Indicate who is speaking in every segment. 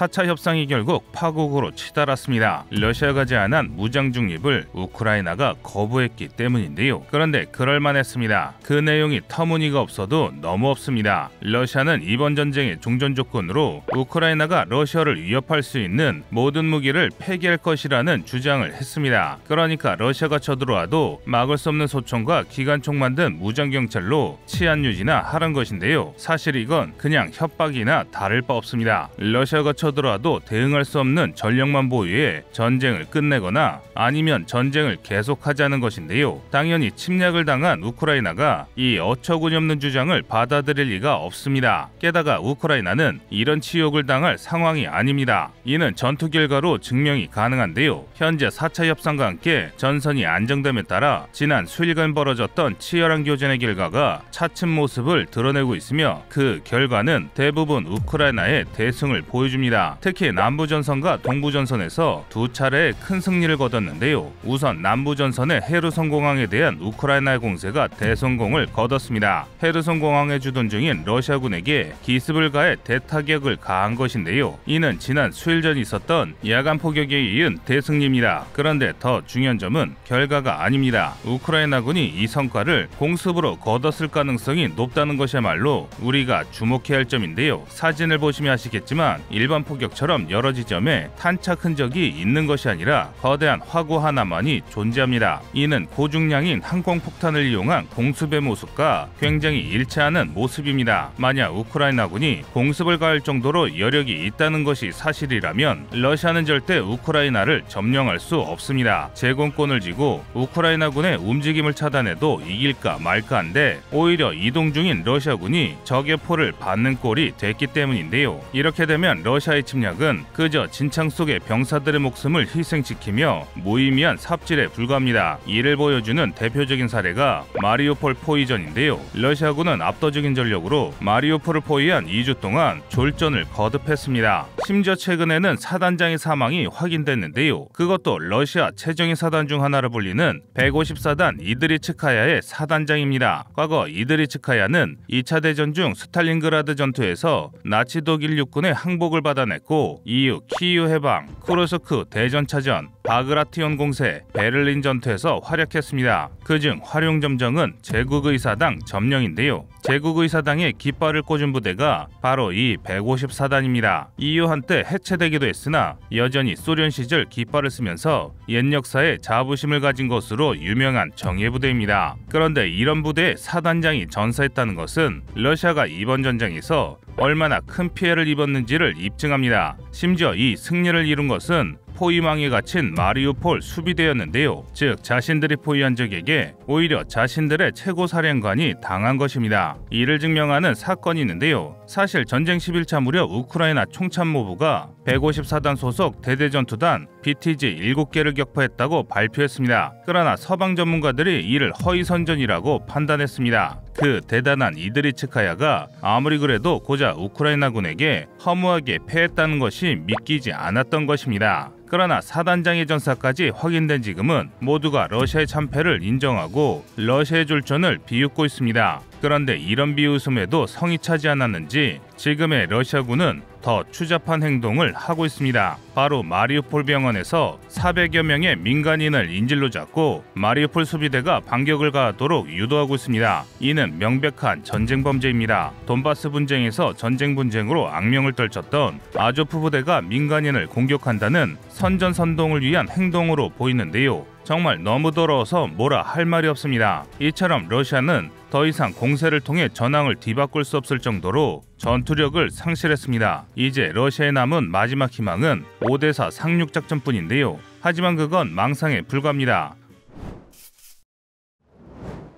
Speaker 1: 4차 협상이 결국 파국으로 치달았습니다. 러시아가 제안한 무장 중립을 우크라이나가 거부했기 때문인데요. 그런데 그럴만했습니다. 그 내용이 터무니가 없어도 너무 없습니다. 러시아는 이번 전쟁의 종전 조건으로 우크라이나가 러시아를 위협할 수 있는 모든 무기를 폐기할 것이라는 주장을 했습니다. 그러니까 러시아가 쳐들어와도 막을 수 없는 소총과 기관총 만든 무장 경찰로 치안 유지나 하는 것인데요. 사실 이건 그냥 협박이나 다를 바 없습니다. 러시아가 쳐 들어와도 대응할 수 없는 전력만 보유해 전쟁을 끝내거나 아니면 전쟁을 계속하자는 것인데요. 당연히 침략을 당한 우크라이나가 이 어처구니없는 주장을 받아들일 리가 없습니다. 게다가 우크라이나는 이런 치욕을 당할 상황이 아닙니다. 이는 전투 결과로 증명이 가능한데요. 현재 4차 협상과 함께 전선이 안정됨에 따라 지난 수일간 벌어졌던 치열한 교전의 결과가 차츰 모습을 드러내고 있으며 그 결과는 대부분 우크라이나의 대승을 보여줍니다. 특히 남부전선과 동부전선에서 두 차례의 큰 승리를 거뒀는데요. 우선 남부전선의 헤르손 공항에 대한 우크라이나의 공세가 대성공을 거뒀습니다. 헤르손 공항에 주둔 중인 러시아군에게 기습을 가해 대타격을 가한 것인데요. 이는 지난 수일 전 있었던 야간 포격에 이은 대승리입니다. 그런데 더 중요한 점은 결과가 아닙니다. 우크라이나군이 이 성과를 공습으로 거뒀을 가능성이 높다는 것이야말로 우리가 주목해야 할 점인데요. 사진을 보시면 아시겠지만 일반 포격처럼 여러 지점에 탄착 흔적이 있는 것이 아니라 거대한 화구 하나만이 존재합니다. 이는 고중량인 항공폭탄을 이용한 공습의 모습과 굉장히 일치하는 모습입니다. 만약 우크라이나군이 공습을 가할 정도로 여력이 있다는 것이 사실이라면 러시아는 절대 우크라이나를 점령할 수 없습니다. 제공권을 쥐고 우크라이나군의 움직임을 차단해도 이길까 말까 한데 오히려 이동 중인 러시아군이 적의 포를 받는 꼴이 됐기 때문인데요. 이렇게 되면 러시아 의 침략은 그저 진창 속의 병사들의 목숨을 희생시키며 무의미한 삽질에 불과합니다. 이를 보여주는 대표적인 사례가 마리우폴 포위전인데요. 러시아군은 압도적인 전력으로 마리우폴을 포위한 2주 동안 졸전을 거듭했습니다. 심지어 최근에는 사단장의 사망이 확인됐는데요. 그것도 러시아 최정예 사단 중 하나로 불리는 150사단 이드리츠카야의 사단장입니다. 과거 이드리츠카야는 2차 대전 중 스탈린그라드 전투에서 나치 독일 육군의 항복을 받아 냈고 이후 키이우 해방, 쿠르스크 대전차전, 바그라티온 공세, 베를린 전투에서 활약했습니다. 그중 화룡점정은 제국의사당 점령인데요. 제국의사당의 깃발을 꽂은 부대가 바로 이 154단입니다. 이후 한때 해체되기도 했으나 여전히 소련 시절 깃발을 쓰면서 옛 역사에 자부심을 가진 것으로 유명한 정예 부대입니다. 그런데 이런 부대의 사단장이 전사했다는 것은 러시아가 이번 전쟁에서 얼마나 큰 피해를 입었는지를 입증합니다. 심지어 이 승리를 이룬 것은 포위망에 갇힌 마리우폴 수비대였는데요. 즉 자신들이 포위한 적에게 오히려 자신들의 최고 사령관이 당한 것입니다. 이를 증명하는 사건이 있는데요. 사실 전쟁 11차 무렵 우크라이나 총참모부가 154단 소속 대대전투단 BTG 7개를 격파했다고 발표했습니다. 그러나 서방 전문가들이 이를 허위선전이라고 판단했습니다. 그 대단한 이드리츠카야가 아무리 그래도 고작 우크라이나군에게 허무하게 패했다는 것이 믿기지 않았던 것입니다. 그러나 사단장의 전사까지 확인된 지금은 모두가 러시아의 참패를 인정하고 러시아의 졸전을 비웃고 있습니다. 그런데 이런 비웃음에도 성이 차지 않았는지 지금의 러시아군은 더 추잡한 행동을 하고 있습니다. 바로 마리우폴 병원에서 400여 명의 민간인을 인질로 잡고 마리우폴 수비대가 반격을 가하도록 유도하고 있습니다. 이는 명백한 전쟁 범죄입니다. 돈바스 분쟁에서 전쟁 분쟁으로 악명을 떨쳤던 아조프 부대가 민간인을 공격한다는 선전선동을 위한 행동으로 보이는데요. 정말 너무 더러워서 뭐라 할 말이 없습니다. 이처럼 러시아는 더 이상 공세를 통해 전황을 뒤바꿀 수 없을 정도로 전투력을 상실했습니다. 이제 러시아에 남은 마지막 희망은 5대4 상륙작전뿐인데요. 하지만 그건 망상에 불과합니다.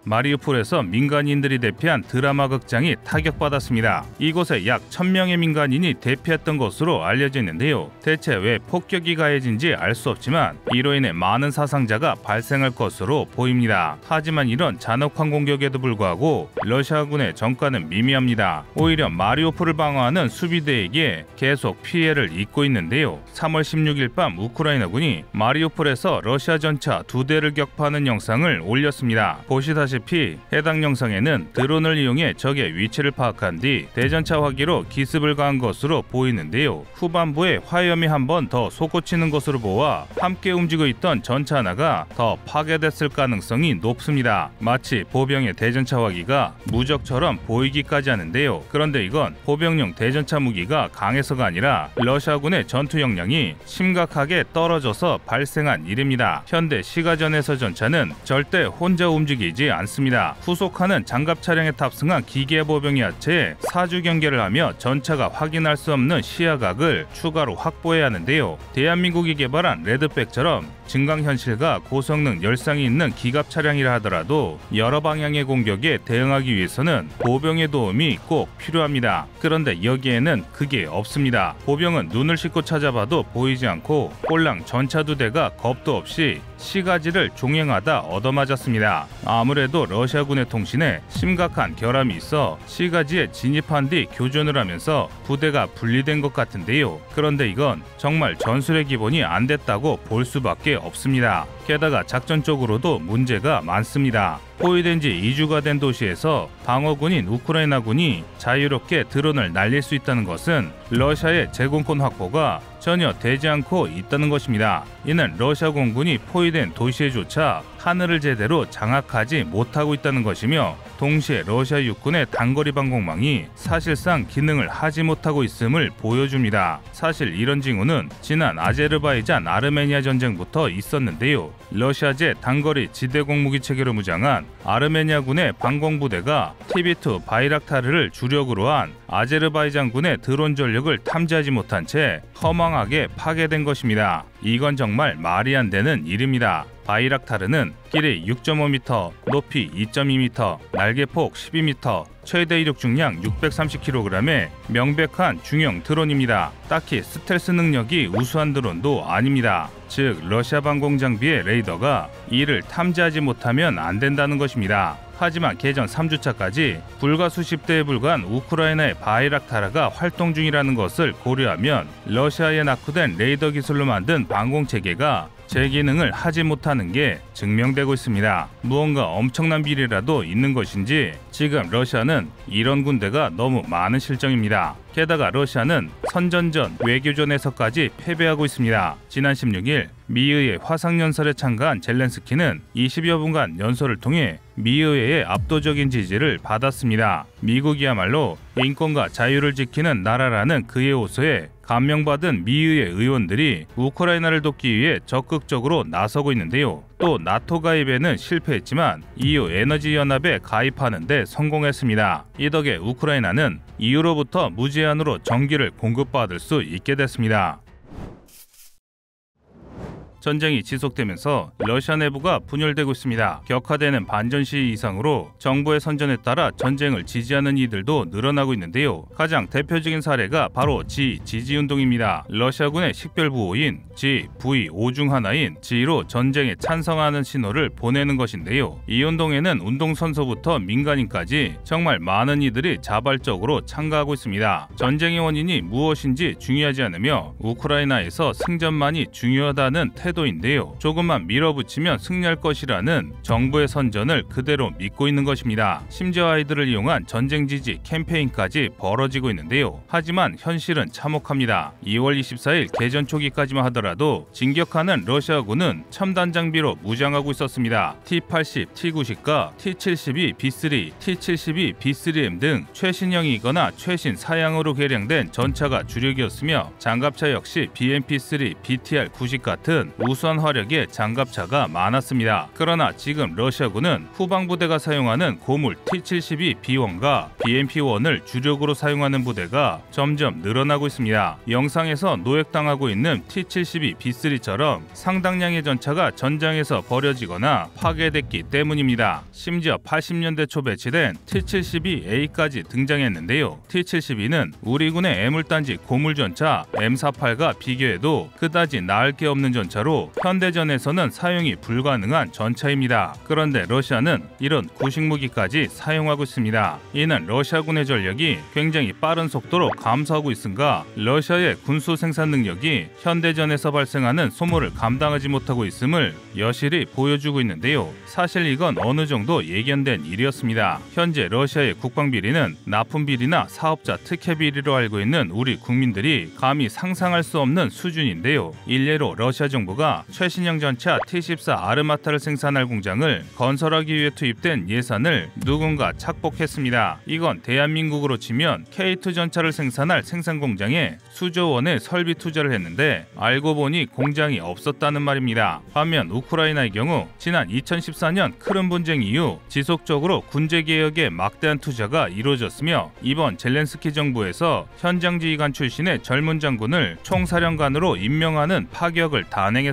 Speaker 1: 마리우폴에서 민간인들이 대피한 드라마 극장이 타격받았습니다. 이곳에 약 1000명의 민간인이 대피했던 것으로 알려져 있는데요. 대체 왜 폭격이 가해진지 알 수 없지만 이로 인해 많은 사상자가 발생할 것으로 보입니다. 하지만 이런 잔혹한 공격에도 불구하고 러시아군의 전과는 미미합니다. 오히려 마리우폴을 방어하는 수비대에게 계속 피해를 입고 있는데요. 3월 16일 밤 우크라이나군이 마리우폴에서 러시아 전차 두 대를 격파하는 영상을 올렸습니다. 보시다시피 보시다시피 해당 영상에는 드론을 이용해 적의 위치를 파악한 뒤 대전차 화기로 기습을 가한 것으로 보이는데요. 후반부에 화염이 한 번 더 솟구치는 것으로 보아 함께 움직이고 있던 전차 하나가 더 파괴됐을 가능성이 높습니다. 마치 보병의 대전차 화기가 무적처럼 보이기까지 하는데요. 그런데 이건 보병용 대전차 무기가 강해서가 아니라 러시아군의 전투 역량이 심각하게 떨어져서 발생한 일입니다. 현대 시가전에서 전차는 절대 혼자 움직이지 않습니다. 후속하는 장갑 차량에 탑승한 기계 보병이 하체에 사주 경계를 하며 전차가 확인할 수 없는 시야각을 추가로 확보해야 하는데요. 대한민국이 개발한 레드백처럼 증강현실과 고성능 열상이 있는 기갑 차량이라 하더라도 여러 방향의 공격에 대응하기 위해서는 보병의 도움이 꼭 필요합니다. 그런데 여기에는 그게 없습니다. 보병은 눈을 씻고 찾아봐도 보이지 않고 꼴랑 전차 두 대가 겁도 없이 시가지를 종행하다 얻어맞았습니다. 아무래도 러시아군의 통신에 심각한 결함이 있어 시가지에 진입한 뒤 교전을 하면서 부대가 분리된 것 같은데요. 그런데 이건 정말 전술의 기본이 안 됐다고 볼 수밖에 없습니다. 게다가 작전적으로도 문제가 많습니다. 포위된 지 2주가 된 도시에서 방어군인 우크라이나군이 자유롭게 드론을 날릴 수 있다는 것은 러시아의 제공권 확보가 전혀 되지 않고 있다는 것입니다. 이는 러시아 공군이 포위된 도시에조차 하늘을 제대로 장악하지 못하고 있다는 것이며 동시에 러시아 육군의 단거리 방공망이 사실상 기능을 하지 못하고 있음을 보여줍니다. 사실 이런 징후는 지난 아제르바이잔 아르메니아 전쟁부터 있었는데요. 러시아제 단거리 지대공 무기 체계로 무장한 아르메니아군의 방공부대가 TB2 바이락타르를 주력으로 한 아제르바이잔군의 드론 전력을 탐지하지 못한 채 허망하게 파괴된 것입니다. 이건 정말 말이 안 되는 일입니다. 바이락타르는 길이 6.5m, 높이 2.2m, 날개폭 12m, 최대 이륙 중량 630kg의 명백한 중형 드론입니다. 딱히 스텔스 능력이 우수한 드론도 아닙니다. 즉 러시아 방공 장비의 레이더가 이를 탐지하지 못하면 안 된다는 것입니다. 하지만 개전 3주차까지 불과 수십 대에 불과한 우크라이나의 바이락타르가 활동 중이라는 것을 고려하면 러시아의 낙후된 레이더 기술로 만든 방공 체계가 제 기능을 하지 못하는 게 증명되고 있습니다. 무언가 엄청난 비리라도 있는 것인지 지금 러시아는 이런 군대가 너무 많은 실정입니다. 게다가 러시아는 선전전, 외교전에서까지 패배하고 있습니다. 지난 16일 미의회 화상연설에 참가한 젤렌스키는 20여 분간 연설을 통해 미의회의 압도적인 지지를 받았습니다. 미국이야말로 인권과 자유를 지키는 나라라는 그의 호소에 감명받은 미의회 의원들이 우크라이나를 돕기 위해 적극적으로 나서고 있는데요. 또 나토 가입에는 실패했지만 EU 에너지 연합에 가입하는 데 성공했습니다. 이 덕에 우크라이나는 EU로부터 무제한으로 전기를 공급받을 수 있게 됐습니다. 전쟁이 지속되면서 러시아 내부가 분열되고 있습니다. 격화되는 반전 시위 이상으로 정부의 선전에 따라 전쟁을 지지하는 이들도 늘어나고 있는데요. 가장 대표적인 사례가 바로 지 지지 운동입니다. 러시아군의 식별 부호인 지 V 5중 하나인 지로 전쟁에 찬성하는 신호를 보내는 것인데요. 이 운동에는 운동선수부터 민간인까지 정말 많은 이들이 자발적으로 참가하고 있습니다. 전쟁의 원인이 무엇인지 중요하지 않으며 우크라이나에서 승전만이 중요하다는 태 태도인데요. 조금만 밀어붙이면 승리할 것이라는 정부의 선전을 그대로 믿고 있는 것입니다. 심지어 아이들을 이용한 전쟁 지지 캠페인까지 벌어지고 있는데요. 하지만 현실은 참혹합니다. 2월 24일 개전 초기까지만 하더라도 진격하는 러시아군은 첨단 장비로 무장하고 있었습니다. T-80, T-90과 T-72, B3, T-72, B3M 등 최신형이거나 최신 사양으로 개량된 전차가 주력이었으며 장갑차 역시 BMP-3, BTR-90 같은 우수한 화력의 장갑차가 많았습니다. 그러나 지금 러시아군은 후방부대가 사용하는 고물 T-72B1과 BMP-1을 주력으로 사용하는 부대가 점점 늘어나고 있습니다. 영상에서 노획당하고 있는 T-72B3처럼 상당량의 전차가 전장에서 버려지거나 파괴됐기 때문입니다. 심지어 80년대 초 배치된 T-72A까지 등장했는데요. T-72는 우리 군의 애물단지 고물전차 M48과 비교해도 그다지 나을 게 없는 전차로 정도로 현대전에서는 사용이 불가능한 전차입니다. 그런데 러시아는 이런 구식 무기까지 사용하고 있습니다. 이는 러시아군의 전력이 굉장히 빠른 속도로 감소하고 있음과 러시아의 군수 생산 능력이 현대전에서 발생하는 소모를 감당하지 못하고 있음을 여실히 보여주고 있는데요. 사실 이건 어느 정도 예견된 일이었습니다. 현재 러시아의 국방 비리는 납품 비리나 사업자 특혜 비리로 알고 있는 우리 국민들이 감히 상상할 수 없는 수준인데요. 일례로 러시아 정부가 최신형 전차 T-14 아르마타를 생산할 공장을 건설하기 위해 투입된 예산을 누군가 착복했습니다. 이건 대한민국으로 치면 K2 전차를 생산할 생산 공장에 수조 원의 설비 투자를 했는데 알고 보니 공장이 없었다는 말입니다. 반면 우크라이나의 경우 지난 2014년 크림 분쟁 이후 지속적으로 군제 개혁에 막대한 투자가 이루어졌으며 이번 젤렌스키 정부에서 현장 지휘관 출신의 젊은 장군을 총사령관으로 임명하는 파격을 단행했습니다.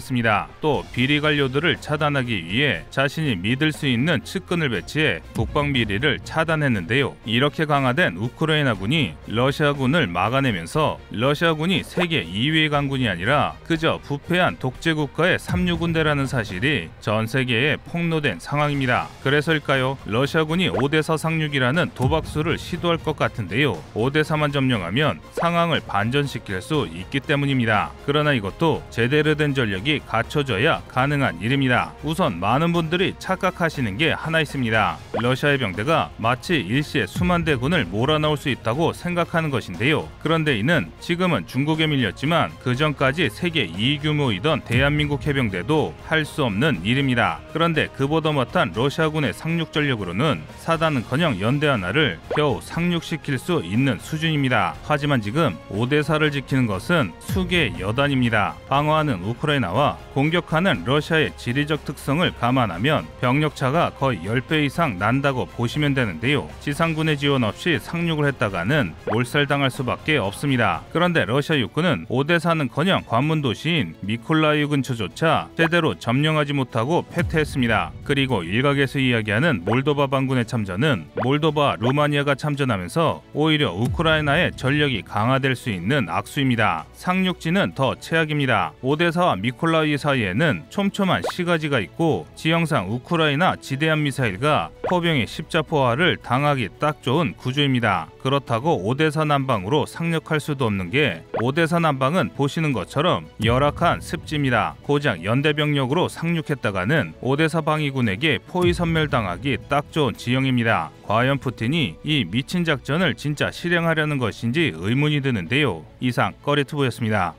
Speaker 1: 또 비리 관료들을 차단하기 위해 자신이 믿을 수 있는 측근을 배치해 국방 비리를 차단했는데요. 이렇게 강화된 우크라이나군이 러시아군을 막아내면서 러시아군이 세계 2위의 강군이 아니라 그저 부패한 독재 국가의 삼류군대라는 사실이 전 세계에 폭로된 상황입니다. 그래서일까요? 러시아군이 5대4 상륙이라는 도박수를 시도할 것 같은데요. 5대4만 점령하면 상황을 반전시킬 수 있기 때문입니다. 그러나 이것도 제대로 된 전력이 갖춰져야 가능한 일입니다. 우선 많은 분들이 착각하시는 게 하나 있습니다. 러시아의 병대가 마치 일시에 수만 대군을 몰아넣을 수 있다고 생각하는 것인데요. 그런데 이는 지금은 중국에 밀렸지만 그 전까지 세계 2위 규모이던 대한민국 해병대도 할 수 없는 일입니다. 그런데 그보다 못한 러시아군의 상륙 전력으로는 사단은커녕 연대 하나를 겨우 상륙시킬 수 있는 수준입니다. 하지만 지금 5대4를 지키는 것은 수개의 여단입니다. 방어하는 우크라이나 와 공격하는 러시아의 지리적 특성을 감안하면 병력차가 거의 10배 이상 난다고 보시면 되는데요. 지상군의 지원 없이 상륙을 했다가는 몰살당할 수밖에 없습니다. 그런데 러시아 육군은 5대4는커녕 관문 도시인 미콜라이 근처조차 제대로 점령하지 못하고 패퇴했습니다. 그리고 일각에서 이야기하는 몰도바 반군의 참전은 몰도바, 루마니아가 참전하면서 오히려 우크라이나의 전력이 강화될 수 있는 악수입니다. 상륙지는 더 최악입니다. 5대4와 미콜 라이 사이에는 촘촘한 시가지가 있고 지형상 우크라이나 지대함 미사일과 포병의 십자포화를 당하기 딱 좋은 구조입니다. 그렇다고 5대4 난방으로 상륙할 수도 없는 게 5대4 난방은 보시는 것처럼 열악한 습지입니다. 고작 연대병력으로 상륙했다가는 5대4 방위군에게 포위 선멸당하기 딱 좋은 지형입니다. 과연 푸틴이 이 미친 작전을 진짜 실행하려는 것인지 의문이 드는데요. 이상 꺼리투브였습니다.